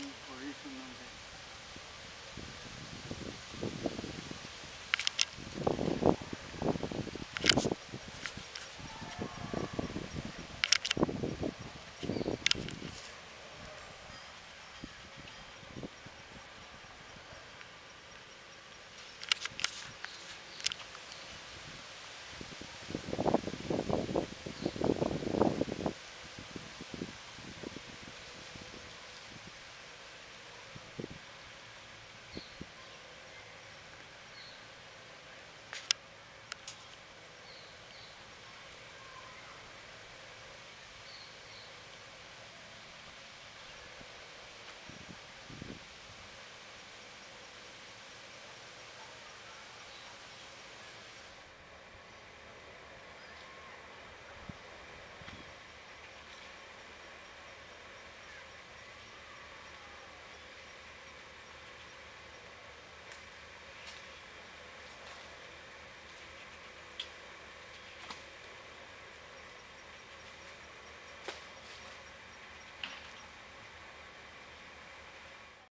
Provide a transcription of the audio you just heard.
information on that.